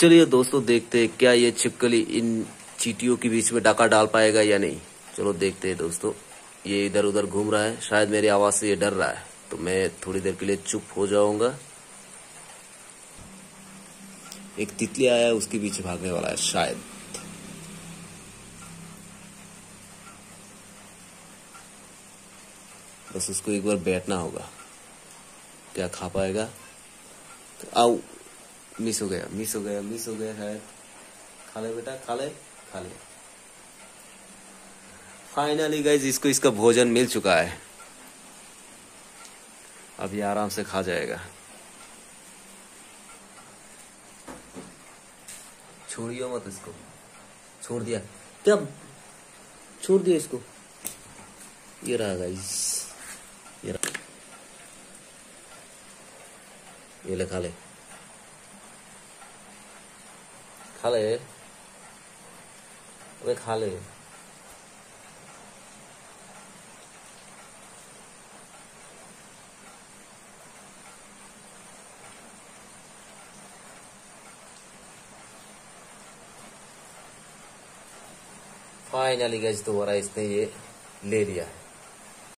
चलिए दोस्तों, देखते हैं क्या ये छिपकली इन चीटियों के बीच में डाका डाल पाएगा या नहीं। चलो देखते हैं दोस्तों, ये इधर उधर घूम रहा है। शायद मेरी आवाज़ से ये डर रहा है तो मैं थोड़ी देर के लिए चुप हो जाऊँगा। एक तितली आया है, उसके पीछे भागने वाला है, शायद। बस उसको एक बार बैठना होगा। क्या खा पाएगा? तो आओ मिस हो गया, मिस हो गया, मिस हो गया शायद खा ले बेटा, खा ले खा ले। फाइनली गाइज़ इसको इसका भोजन मिल चुका है। अब ये आराम से खा जाएगा। छोड़ियो मत इसको। छोड़ दिया। तब छोड़ दिया इसको। ये रहा गाइस ये रहा। ये ले, खा ले। खा ले अबे खा ले फाइनली गैस दोबारा इसने ये ले लिया है।